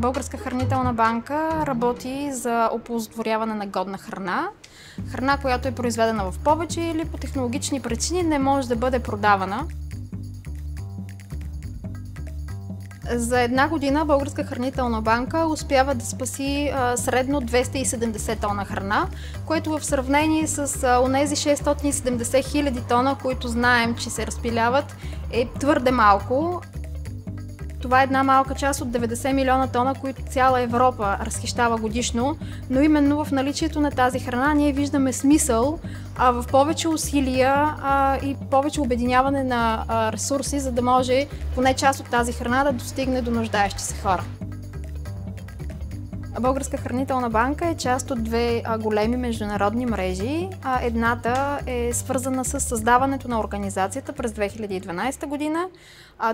Българска хранителна банка работи за оползотворяване на годна храна. Храна, която е произведена в повече или по технологични причини не може да бъде продавана. За една година Българска хранителна банка успява да спаси а, средно 270 тона храна, което в сравнение с а, онези 670 хиляди тона, които знаем, че се разпиляват, е твърде малко. Това е една малка част от 90 милиона тона, които цяла Европа разхищава годишно, но именно в наличието на тази храна ние виждаме смисъл а, в повече усилия а, и повече обединяване на а, ресурси, за да може поне част от тази храна да достигне до нуждаещи се хора. Българска хранителна банка е част от две големи международни мрежи. Едната е свързана с създаването на организацията през 2012 година.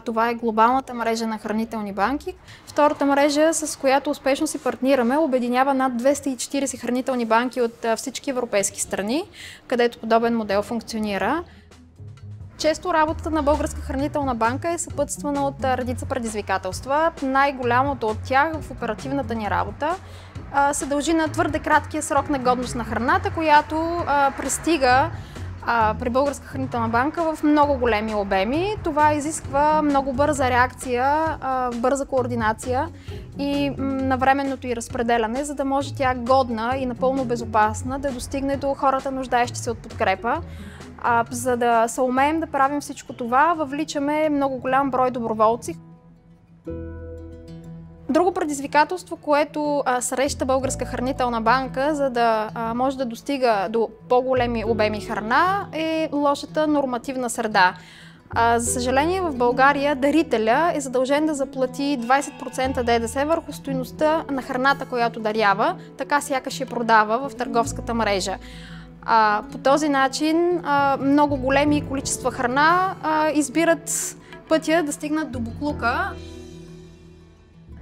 Това е глобалната мрежа на хранителни банки. Втората мрежа, с която успешно си партнираме, обединява над 240 хранителни банки от всички европейски страни, където подобен модел функционира. Често работата на Българска хранителна банка е съпътствана от редица предизвикателства. Най-голямото от тях в оперативната ни работа се дължи на твърде краткия срок на годност на храната, която пристига при Българска хранителна банка в много големи обеми. Това изисква много бърза реакция, бърза координация и навременното и разпределяне, за да може тя годна и напълно безопасна да достигне до хората, нуждаещи се от подкрепа. А, за да се умеем да правим всичко това, въвличаме много голям брой доброволци. Друго предизвикателство, което среща Българска хранителна банка, за да може да достига до по-големи обеми храна, е лошата нормативна среда. За съжаление, в България дарителя е задължен да заплати 20% ДДС върху стоеността на храната, която дарява, така сякаш я продава в търговската мрежа. А, по този начин а, много големи количества храна а, избират пътя да стигнат до буклука.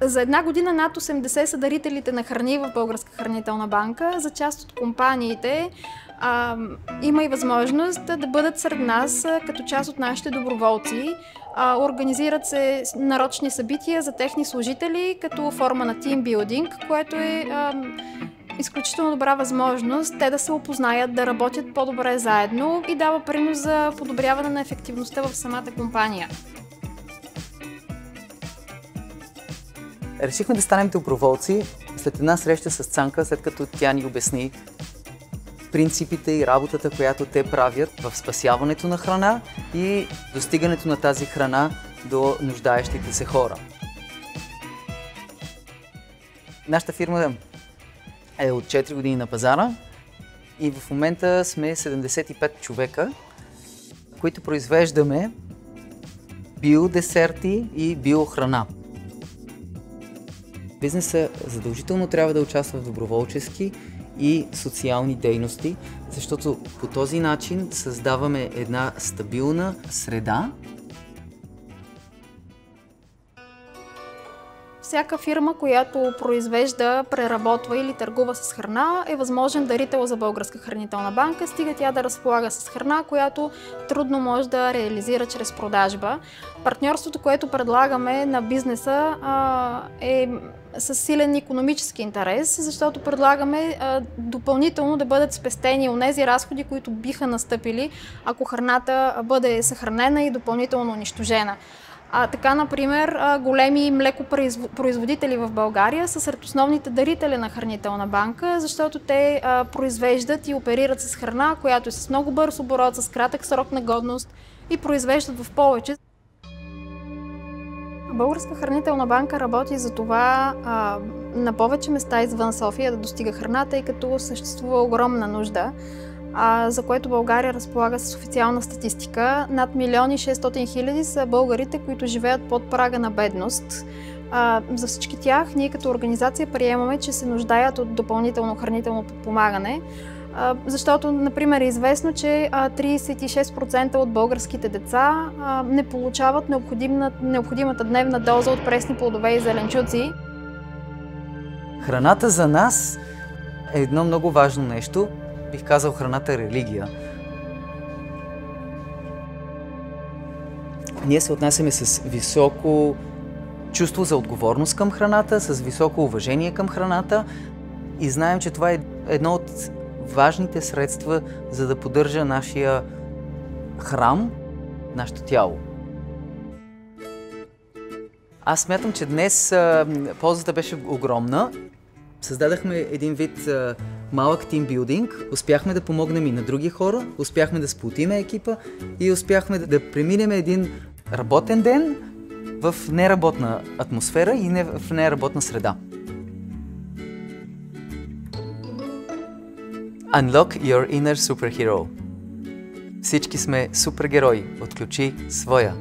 За една година над 80 са дарителите на храни в Българска хранителна банка. За част от компаниите а, има и възможност да бъдат сред нас като част от нашите доброволци. А, организират се нарочни събития за техни служители като форма на тимбилдинг, което е а, изключително добра възможност те да се опознаят, да работят по-добре заедно и дава принос за подобряване на ефективността в самата компания. Решихме да станем доброволци след една среща с Цанка, след като тя ни обясни принципите и работата, която те правят в спасяването на храна и достигането на тази храна до нуждаещите се хора. Нашата фирма е от 4 години на пазара и в момента сме 75 човека, които произвеждаме биодесерти и биохрана. Бизнесът задължително трябва да участва в доброволчески и социални дейности, защото по този начин създаваме една стабилна среда, Всяка фирма, която произвежда, преработва или търгува с храна, е възможен дарител за Българска хранителна банка, стига тя да разполага с храна, която трудно може да реализира чрез продажба. Партньорството, което предлагаме на бизнеса е с силен економически интерес, защото предлагаме допълнително да бъдат спестени от тези разходи, които биха настъпили, ако храната бъде съхранена и допълнително унищожена. А, така, например, големи млекопроизводители в България са сред основните дарители на хранителна банка, защото те а, произвеждат и оперират с храна, която е с много бърз оборот, с кратък срок на годност и произвеждат в повече. Българска хранителна банка работи за това а, на повече места извън София да достига храната, тъй като съществува огромна нужда а, за което България разполага с официална статистика. Над милиони 600 хиляди са българите, които живеят под прага на бедност. А, за всички тях ние като организация приемаме, че се нуждаят от допълнително хранително подпомагане, защото, например, е известно, че 36% от българските деца не получават необходимата дневна доза от пресни плодове и зеленчуци. Храната за нас е едно много важно нещо, бих казал, храната е религия. Ние се отнасяме с високо чувство за отговорност към храната, с високо уважение към храната и знаем, че това е едно от важните средства, за да поддържа нашия храм, нашето тяло. Аз смятам, че днес ползата беше огромна. Създадахме един вид малък тимбилдинг, успяхме да помогнем и на други хора, успяхме да сплотиме екипа и успяхме да, преминем един работен ден в неработна атмосфера и не, в неработна среда. Unlock your inner superhero. Всички сме супергерои. Отключи своя.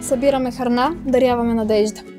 Събираме храна, даряваме надежда.